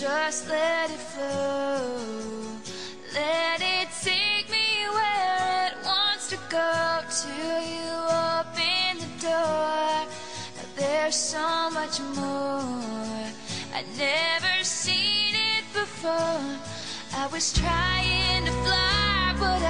Just let it flow. Let it take me where it wants to go till you open the door. Now there's so much more. I'd never seen it before. I was trying to fly, but I.